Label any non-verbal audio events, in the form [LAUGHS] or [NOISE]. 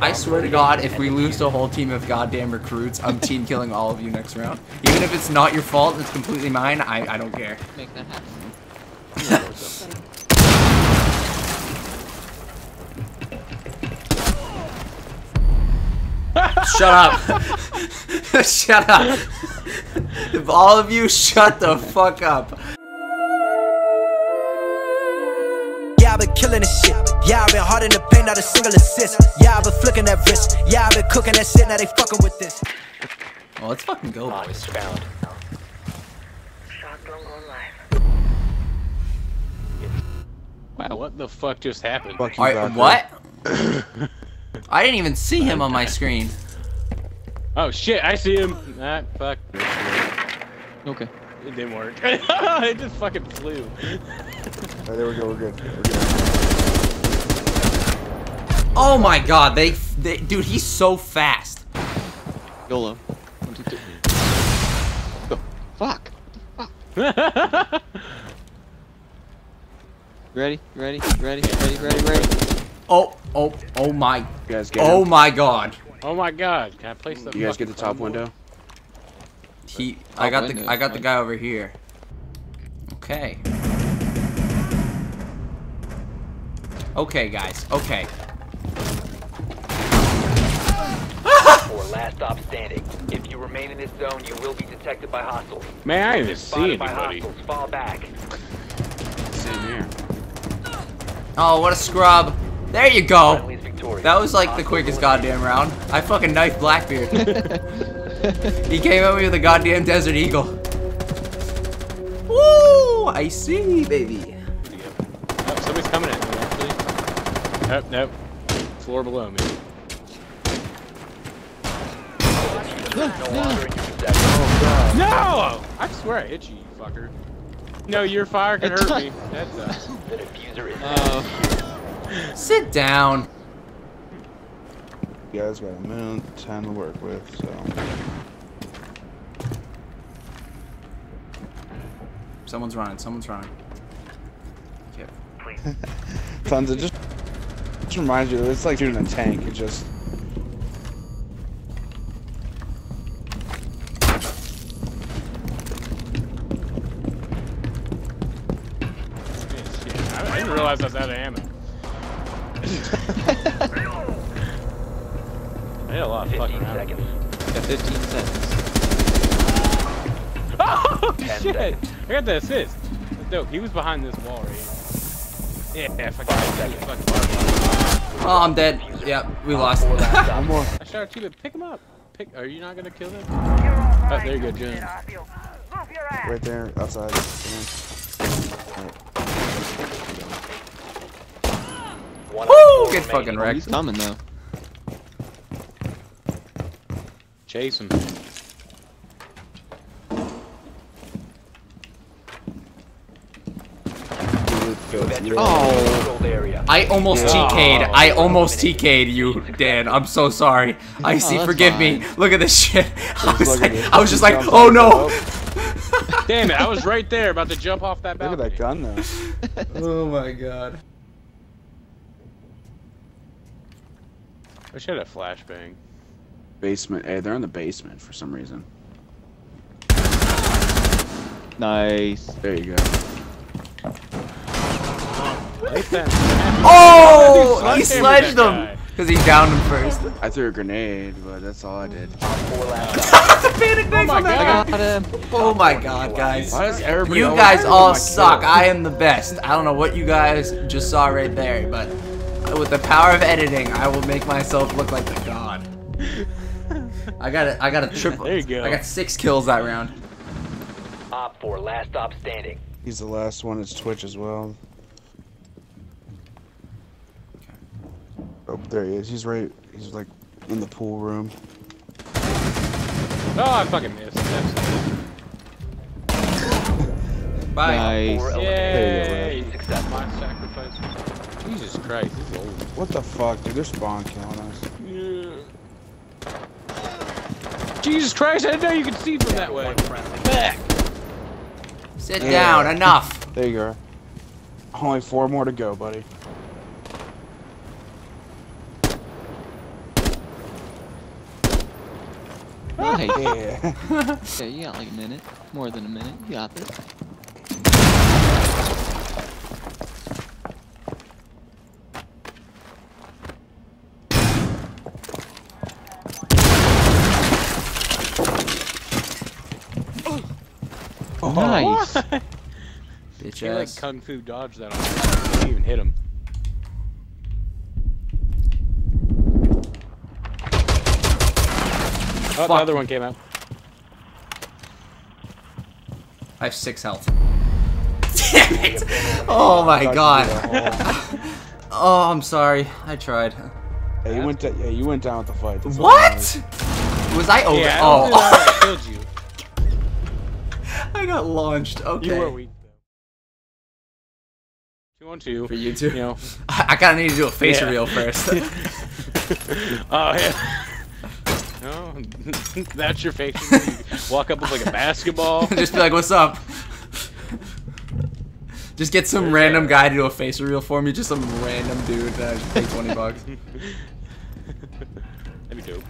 I swear to God, if we lose to a whole team of goddamn recruits, I'm team [LAUGHS] killing all of you next round. Even if it's not your fault, it's completely mine. I I don't care. Make that happen. shut up. [LAUGHS] [LAUGHS] shut up. if all of you shut the fuck up. Yeah, I've been killing this shit. Yeah, I've been hard in the paint, not a single assist. Yeah, I've been flicking that wrist. Yeah, I've been cooking that shit, now they fucking with this. Well, let's fucking go, boys. found. Wow, what the fuck just happened? Fuck you, Alright, Valkyrie. what? [LAUGHS] I didn't even see him on my screen. Oh shit, I see him. Ah, fuck. Okay. It didn't work. [LAUGHS] it just fucking flew. Alright, there we go. We're good. We're good. Oh my god, they, they dude, he's so fast. YOLO. One, two, three. Go. Fuck. [LAUGHS] Ready? Ready? Ready? Ready? Ready? Ready? Oh, oh, oh my, You guys get oh him? my god. oh my god, can I place the You guys get the top crumble? window? He, I got the, I got the guy over here. Okay. Okay, guys. Okay. Four last stop standing. If you remain in this zone, you will be detected by hostiles. Man, I didn't even see Spotted by anybody. hostiles, fall back. Same here. Oh, what a scrub. There you go. That was like the quickest goddamn round. I fucking knifed Blackbeard. [LAUGHS] [LAUGHS] he came at me with a goddamn Desert Eagle. Woo! I see, baby. Oh, somebody's coming at me, actually. Nope, nope. Floor below me. No longer in your possession. No! I swear I hit you, you fucker. No, your fire can hurt me. That sucks. The diffuser is Uh, Sit down. You guys got a minute time to work with, so. Someone's running. Someone's running. Okay. Tons of just. Just reminds you, it's like shooting a tank. It just. I I didn't realize I was out of ammo. [LAUGHS] I had a lot of fucking ammo. seconds. got 15 seconds. [LAUGHS] Oh Ten shit! seconds. I got the assist. That's dope. He was behind this wall right here. Yeah, fucking fucking barbed Oh, I'm dead. Yep, we lost. Four last. One more. I shot you, but pick him up. Pick. Are you not gonna kill them? Oh, there you go, Jen. Right there, outside. One Woo! Get fucking wrecked. Oh, he's coming though. Chase him. Oh. to the controlled area. I almost Yeah. TK'd. Oh. I almost TK'd you, Dan. I'm so sorry. I oh, see. that's Forgive me. Look at this shit. [LAUGHS] I was like. I was just like, oh no. [LAUGHS] Damn it! I was right there, about to jump off that balcony. Look at that gun though. [LAUGHS] Oh my god. I should have flashbang. Basement. Hey, they're in the basement for some reason. Nice. There you go. Like [LAUGHS] that. Oh, he sledged that him because he downed him first. I threw a grenade, but that's all I did. Four last stop. Panic Oh my I god! Oh my oh god, guys. Why does everybody You guys all suck. kill? I am the best. I don't know what you guys just saw right there, but with the power of editing, I will make myself look like a god. I got a, I got a [LAUGHS] triple. There you go. I got six kills that round. Op 4 last stop standing. He's the last one. It's Twitch as well. Oh, there he is. He's right. He's like in the pool room. Oh, I fucking missed. That's- [LAUGHS] Bye. Nice. Four Yay! eliminated. Successful. My sacrifice. Jesus Christ, this is old. What the fuck, dude? They're spawn killing us. Jesus Christ, I didn't know you could see from that way. Back. Sit Yeah. down. Enough. There you go. Only four more to go, buddy. Nice. [LAUGHS] Yeah. Yeah, you got like a minute. More than a minute. You got this. Oh, Nice. [LAUGHS] Bitch He like kung fu dodged that on me. Didn't even hit him. Oh, the Fuck. other one came out. I have six health. [LAUGHS] Damn it! Oh my god. [LAUGHS] Oh, I'm sorry. I tried. Yeah, you went. Da- yeah, you went down with the fight. That's all What? Was I over? Yeah, I oh. don't think oh, I killed you. [LAUGHS] I got launched. Okay. You were weak. Two on two. For you two. You know. I, I kind of need to do a face Yeah. reveal first. Oh yeah. No, [LAUGHS] that's your face. You walk up with like a basketball. [LAUGHS] Just be like, "What's up?" Just get some random guy to do a face reveal for me. Just some random dude that I just pay twenty bucks. [LAUGHS] That'd be dope.